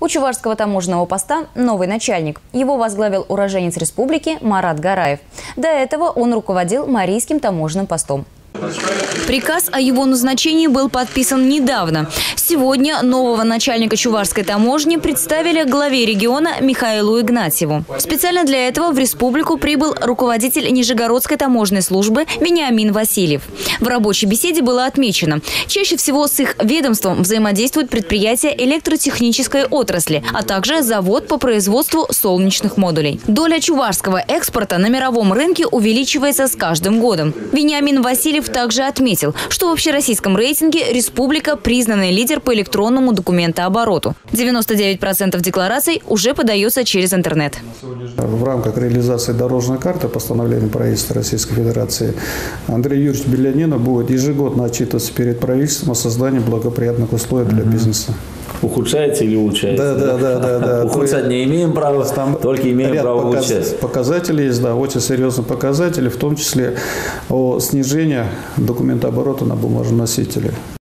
У Чувашского таможенного поста новый начальник. Его возглавил уроженец республики Марат Гараев. До этого он руководил Марийским таможенным постом. Приказ о его назначении был подписан недавно. Сегодня нового начальника Чувашской таможни представили главе региона Михаилу Игнатьеву. Специально для этого в республику прибыл руководитель Нижегородской таможенной службы Вениамин Васильев. В рабочей беседе было отмечено, чаще всего с их ведомством взаимодействуют предприятия электротехнической отрасли, а также завод по производству солнечных модулей. Доля чувашского экспорта на мировом рынке увеличивается с каждым годом. Вениамин Васильев также отметил, что в общероссийском рейтинге республика признанный лидер по электронному документообороту. 99% деклараций уже подается через интернет. В рамках реализации дорожной карты постановления правительства Российской Федерации Андрей Юрьевич Белянинов будет ежегодно отчитываться перед правительством о создании благоприятных условий для бизнеса. Ухудшается или улучшается? Да, да, да, да. да. Ухудшать не имеем права, Там только имеем ряд право показ- улучшать. Показатели есть, да, очень серьезные показатели, в том числе о снижении документооборота на бумажном носителе.